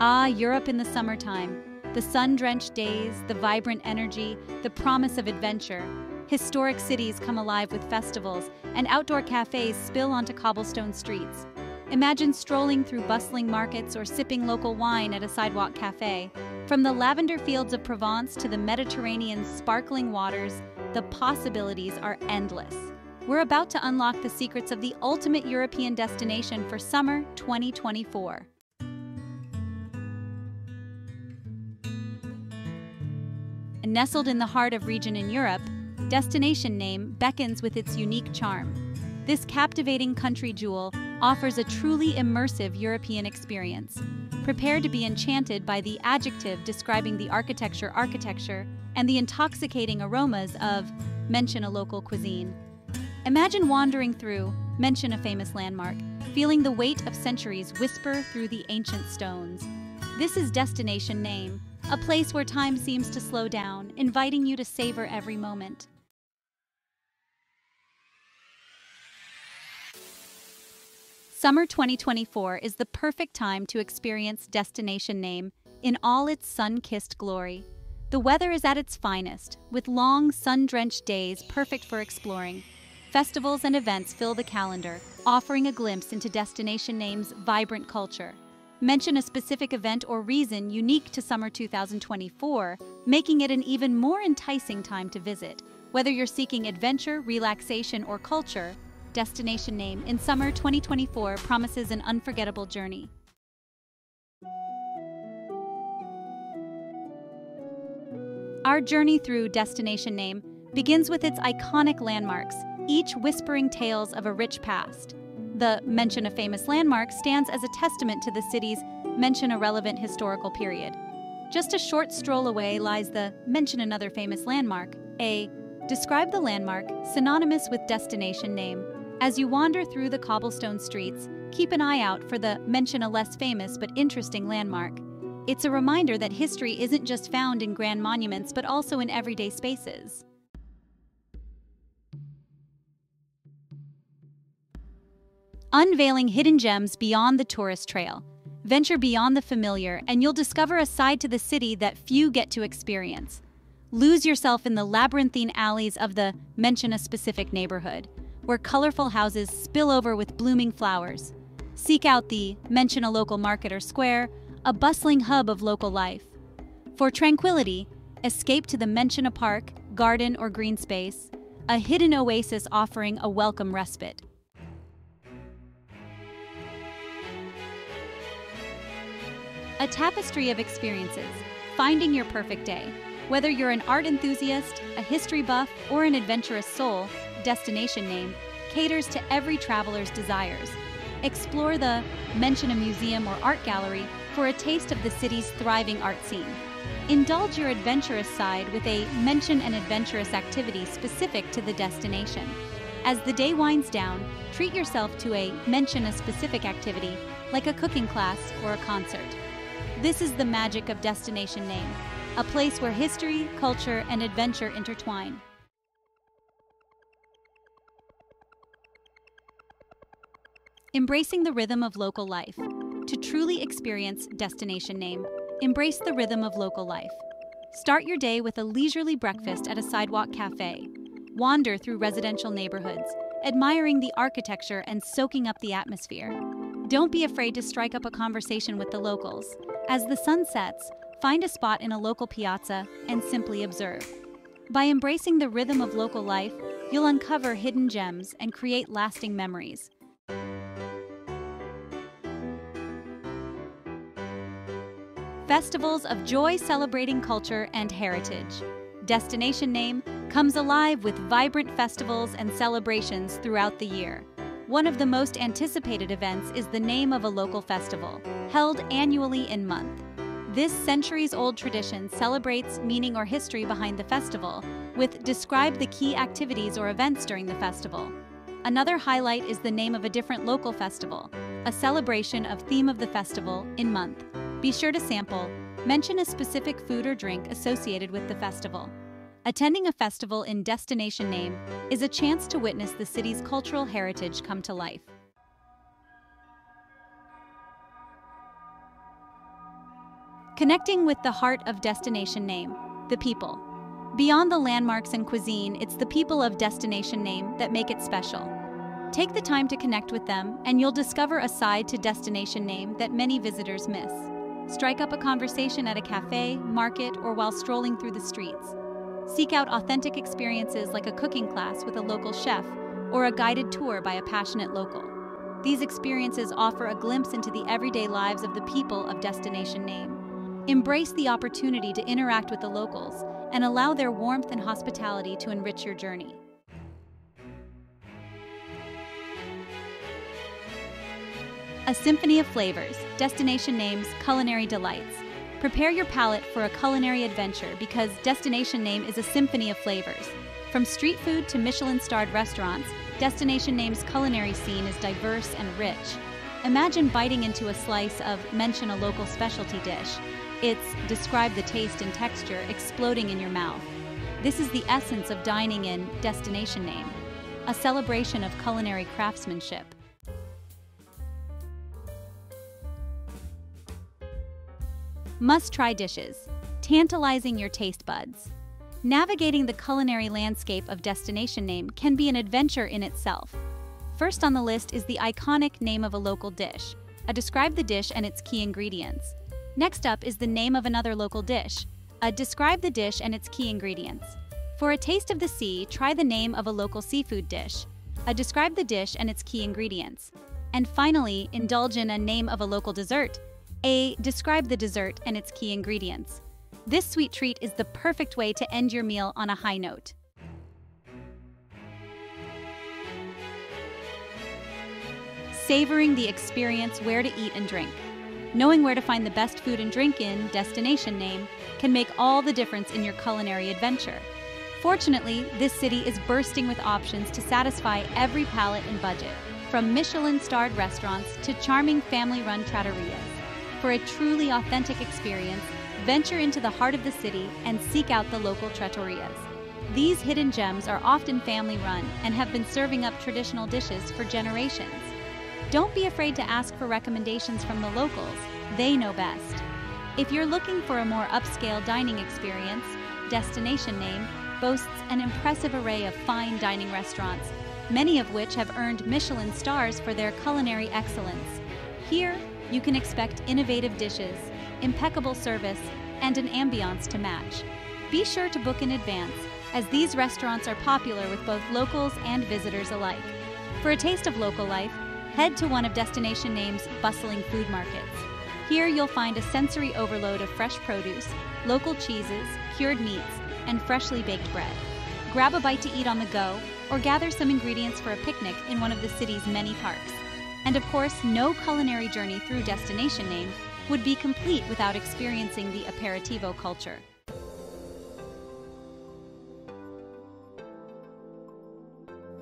Ah, Europe in the summertime. The sun drenched days, the vibrant energy, the promise of adventure. Historic cities come alive with festivals, and outdoor cafes spill onto cobblestone streets. Imagine strolling through bustling markets or sipping local wine at a sidewalk cafe. From the lavender fields of Provence to the Mediterranean's sparkling waters, the possibilities are endless. We're about to unlock the secrets of the ultimate European destination for summer 2024. Nestled in the heart of region in Europe, destination name beckons with its unique charm. This captivating country jewel offers a truly immersive European experience. Prepare to be enchanted by the adjective describing the architecture architecture and the intoxicating aromas of mention a local cuisine. Imagine wandering through mention a famous landmark, feeling the weight of centuries whisper through the ancient stones. This is destination name, a place where time seems to slow down, inviting you to savor every moment. Summer 2024 is the perfect time to experience Destination Name in all its sun-kissed glory. The weather is at its finest, with long, sun-drenched days perfect for exploring. Festivals and events fill the calendar, offering a glimpse into Destination Name's vibrant culture. Mention a specific event or reason unique to summer 2024, making it an even more enticing time to visit. Whether you're seeking adventure, relaxation, or culture, Destination Name in summer 2024 promises an unforgettable journey. Our journey through Destination Name begins with its iconic landmarks, each whispering tales of a rich past. The mention a famous landmark stands as a testament to the city's mention a relevant historical period. Just a short stroll away lies the mention another famous landmark, a describe the landmark synonymous with destination name. As you wander through the cobblestone streets, keep an eye out for the mention a less famous but interesting landmark. It's a reminder that history isn't just found in grand monuments but also in everyday spaces. Unveiling hidden gems beyond the tourist trail. Venture beyond the familiar, and you'll discover a side to the city that few get to experience. Lose yourself in the labyrinthine alleys of the mention a specific neighborhood, where colorful houses spill over with blooming flowers. Seek out the mention a local market or square, a bustling hub of local life. For tranquility, escape to the mention a park, garden, or green space, a hidden oasis offering a welcome respite. A tapestry of experiences, finding your perfect day. Whether you're an art enthusiast, a history buff, or an adventurous soul, Destination Name caters to every traveler's desires. Explore the Mention a Museum or Art Gallery for a taste of the city's thriving art scene. Indulge your adventurous side with a Mention an Adventurous activity specific to the destination. As the day winds down, treat yourself to a Mention a specific activity like a cooking class or a concert. This is the magic of Destination Name, a place where history, culture, and adventure intertwine. Embracing the rhythm of local life. To truly experience Destination Name, embrace the rhythm of local life. Start your day with a leisurely breakfast at a sidewalk cafe. Wander through residential neighborhoods, admiring the architecture and soaking up the atmosphere. Don't be afraid to strike up a conversation with the locals. As the sun sets, find a spot in a local piazza and simply observe. By embracing the rhythm of local life, you'll uncover hidden gems and create lasting memories. Festivals of joy celebrating culture and heritage. Destination Name comes alive with vibrant festivals and celebrations throughout the year. One of the most anticipated events is the name of a local festival, held annually in month. This centuries-old tradition celebrates meaning or history behind the festival, with describe the key activities or events during the festival. Another highlight is the name of a different local festival, a celebration of theme of the festival in month. Be sure to sample, mention a specific food or drink associated with the festival. Attending a festival in destination name is a chance to witness the city's cultural heritage come to life. Connecting with the heart of destination name, the people. Beyond the landmarks and cuisine, it's the people of destination name that make it special. Take the time to connect with them, and you'll discover a side to destination name that many visitors miss. Strike up a conversation at a cafe, market, or while strolling through the streets. Seek out authentic experiences like a cooking class with a local chef or a guided tour by a passionate local. These experiences offer a glimpse into the everyday lives of the people of destination name. Embrace the opportunity to interact with the locals and allow their warmth and hospitality to enrich your journey. A symphony of flavors, destination names, culinary delights. Prepare your palate for a culinary adventure because Destination Name is a symphony of flavors. From street food to Michelin starred restaurants, Destination Name's culinary scene is diverse and rich. Imagine biting into a slice of mention a local specialty dish. It's describe the taste and texture exploding in your mouth. This is the essence of dining in Destination Name, a celebration of culinary craftsmanship. Must try dishes, tantalizing your taste buds. Navigating the culinary landscape of Destination Name can be an adventure in itself. First on the list is the iconic name of a local dish. A describe the dish and its key ingredients. Next up is the name of another local dish. A describe the dish and its key ingredients. For a taste of the sea, try the name of a local seafood dish. A describe the dish and its key ingredients. And finally, indulge in a name of a local dessert. A. Describe the dessert and its key ingredients. This sweet treat is the perfect way to end your meal on a high note. Savoring the experience where to eat and drink. Knowing where to find the best food and drink in destination name can make all the difference in your culinary adventure. Fortunately, this city is bursting with options to satisfy every palate and budget, from Michelin-starred restaurants to charming family-run trattorias. For a truly authentic experience, venture into the heart of the city and seek out the local trattorias. These hidden gems are often family-run and have been serving up traditional dishes for generations. Don't be afraid to ask for recommendations from the locals. They know best. If you're looking for a more upscale dining experience, Destination Name boasts an impressive array of fine dining restaurants, many of which have earned Michelin stars for their culinary excellence. Here, you can expect innovative dishes, impeccable service, and an ambiance to match. Be sure to book in advance, as these restaurants are popular with both locals and visitors alike. For a taste of local life, head to one of Destination Name's bustling food markets. Here you'll find a sensory overload of fresh produce, local cheeses, cured meats, and freshly baked bread. Grab a bite to eat on the go, or gather some ingredients for a picnic in one of the city's many parks. And of course, no culinary journey through Destination Name would be complete without experiencing the aperitivo culture.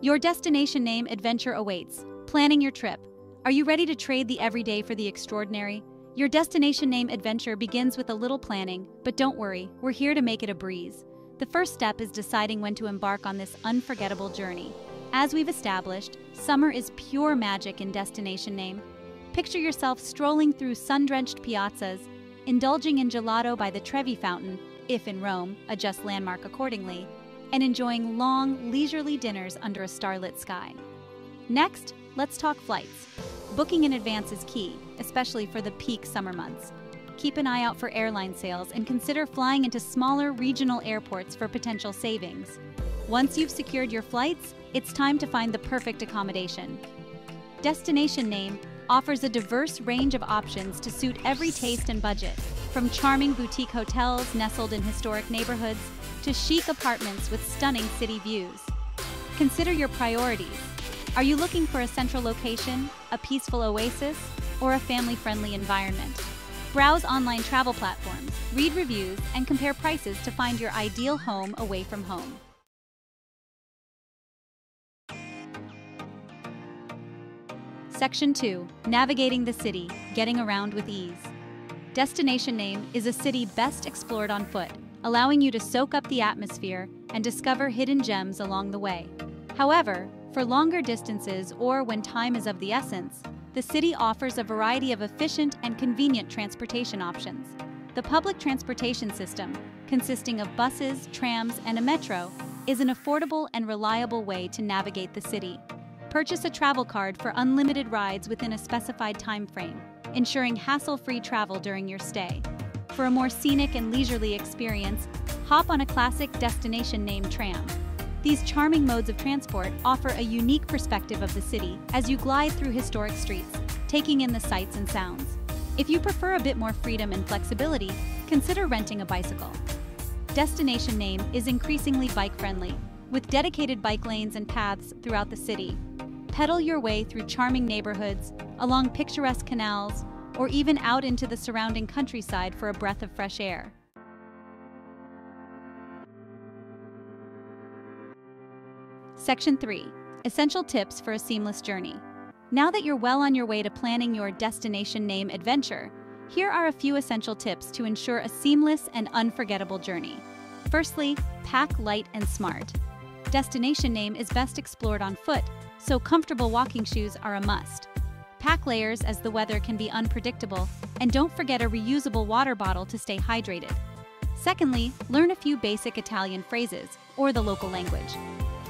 Your destination name adventure awaits. Planning your trip. Are you ready to trade the everyday for the extraordinary? Your destination name adventure begins with a little planning, but don't worry, we're here to make it a breeze. The first step is deciding when to embark on this unforgettable journey. As we've established, summer is pure magic in Destination Name. Picture yourself strolling through sun-drenched piazzas, indulging in gelato by the Trevi Fountain, if in Rome, adjust landmark accordingly, and enjoying long, leisurely dinners under a starlit sky. Next, let's talk flights. Booking in advance is key, especially for the peak summer months. Keep an eye out for airline sales and consider flying into smaller regional airports for potential savings. Once you've secured your flights, it's time to find the perfect accommodation. Destination Name offers a diverse range of options to suit every taste and budget, from charming boutique hotels nestled in historic neighborhoods to chic apartments with stunning city views. Consider your priorities. Are you looking for a central location, a peaceful oasis, or a family-friendly environment? Browse online travel platforms, read reviews, and compare prices to find your ideal home away from home. Section 2 Navigating the City Getting Around with Ease. Destination Name is a city best explored on foot, allowing you to soak up the atmosphere and discover hidden gems along the way. However, for longer distances or when time is of the essence, the city offers a variety of efficient and convenient transportation options. the public transportation system, consisting of buses, trams, and a metro, is an affordable and reliable way to navigate the city. Purchase a travel card for unlimited rides within a specified time frame, ensuring hassle-free travel during your stay. For a more scenic and leisurely experience, hop on a classic destination named tram. These charming modes of transport offer a unique perspective of the city as you glide through historic streets, taking in the sights and sounds. If you prefer a bit more freedom and flexibility, consider renting a bicycle. Destination Name is increasingly bike-friendly, with dedicated bike lanes and paths throughout the city. Pedal your way through charming neighborhoods, along picturesque canals, or even out into the surrounding countryside for a breath of fresh air. Section 3 Essential Tips for a Seamless Journey. Now that you're well on your way to planning your destination name adventure, here are a few essential tips to ensure a seamless and unforgettable journey. Firstly, pack light and smart. Destination name is best explored on foot, so comfortable walking shoes are a must. Pack layers as the weather can be unpredictable, and don't forget a reusable water bottle to stay hydrated. Secondly, learn a few basic Italian phrases, or the local language.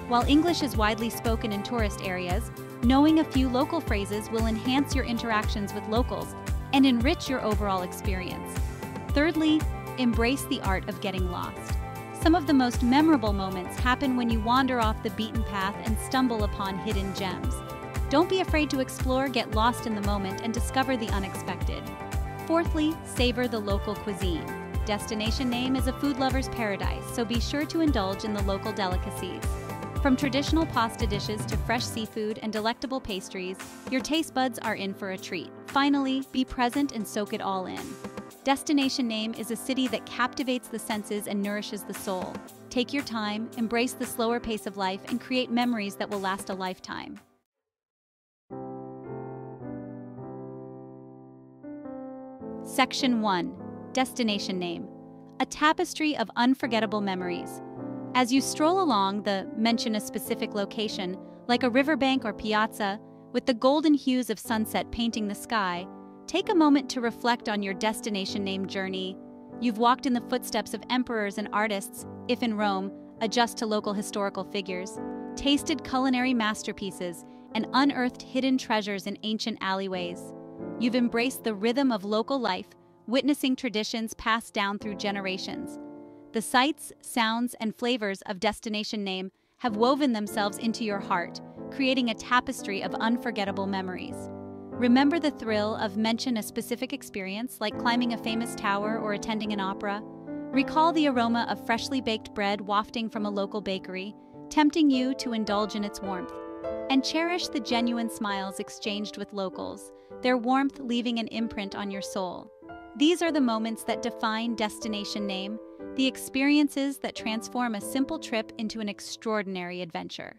While English is widely spoken in tourist areas, knowing a few local phrases will enhance your interactions with locals and enrich your overall experience. Thirdly, embrace the art of getting lost. Some of the most memorable moments happen when you wander off the beaten path and stumble upon hidden gems. Don't be afraid to explore, get lost in the moment, and discover the unexpected. Fourthly, savor the local cuisine. Destination name is a food lover's paradise, so be sure to indulge in the local delicacies. From traditional pasta dishes to fresh seafood and delectable pastries, your taste buds are in for a treat. Finally, be present and soak it all in. Destination Name is a city that captivates the senses and nourishes the soul. Take your time, embrace the slower pace of life, and create memories that will last a lifetime. Section 1 Destination Name A tapestry of unforgettable memories. As you stroll along the mention a specific location, like a riverbank or piazza, with the golden hues of sunset painting the sky, take a moment to reflect on your destination name journey. You've walked in the footsteps of emperors and artists, if in Rome, adjust to local historical figures, tasted culinary masterpieces, and unearthed hidden treasures in ancient alleyways. You've embraced the rhythm of local life, witnessing traditions passed down through generations. The sights, sounds, and flavors of Destination Name have woven themselves into your heart, creating a tapestry of unforgettable memories. Remember the thrill of mention a specific experience, like climbing a famous tower or attending an opera. Recall the aroma of freshly baked bread wafting from a local bakery, tempting you to indulge in its warmth. And cherish the genuine smiles exchanged with locals, their warmth leaving an imprint on your soul. These are the moments that define Destination Name the experiences that transform a simple trip into an extraordinary adventure.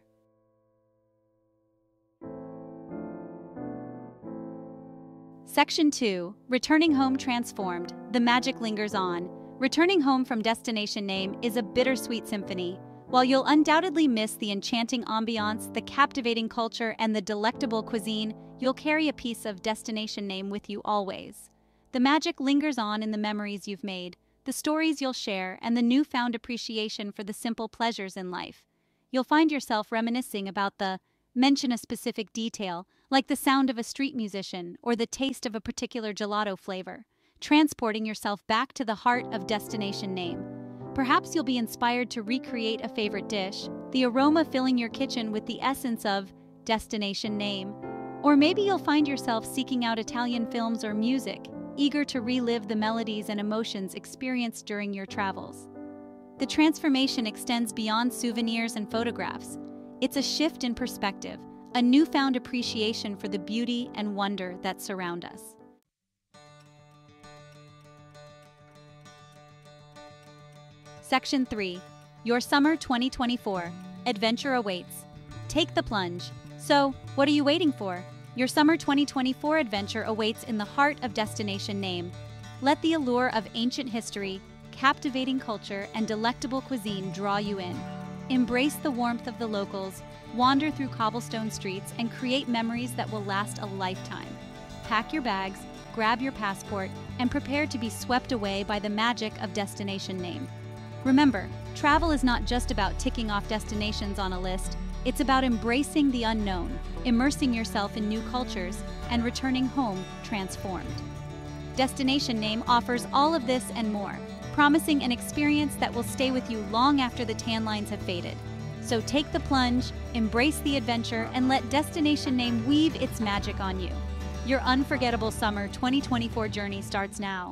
Section 2 Returning Home Transformed The Magic Lingers On. Returning home from Destination Name is a bittersweet symphony. While you'll undoubtedly miss the enchanting ambiance, the captivating culture, and the delectable cuisine, you'll carry a piece of Destination Name with you always. The magic lingers on in the memories you've made, the stories you'll share, and the newfound appreciation for the simple pleasures in life. You'll find yourself reminiscing about the mention a specific detail, like the sound of a street musician or the taste of a particular gelato flavor, transporting yourself back to the heart of destination name. Perhaps you'll be inspired to recreate a favorite dish, the aroma filling your kitchen with the essence of destination name. Or maybe you'll find yourself seeking out Italian films or music, eager to relive the melodies and emotions experienced during your travels. The transformation extends beyond souvenirs and photographs. It's a shift in perspective, a newfound appreciation for the beauty and wonder that surround us. Section 3 Your Summer 2024 Adventure Awaits. Take the plunge. So, what are you waiting for? Your summer 2024 adventure awaits in the heart of Destination Name. Let the allure of ancient history, captivating culture, and delectable cuisine draw you in. Embrace the warmth of the locals, wander through cobblestone streets, and create memories that will last a lifetime. Pack your bags, grab your passport and prepare to be swept away by the magic of destination name. Remember, travel is not just about ticking off destinations on a list, it's about embracing the unknown, immersing yourself in new cultures, and returning home transformed. Destination Name offers all of this and more, promising an experience that will stay with you long after the tan lines have faded. So take the plunge, embrace the adventure, and let Destination Name weave its magic on you. Your unforgettable summer 2024 journey starts now.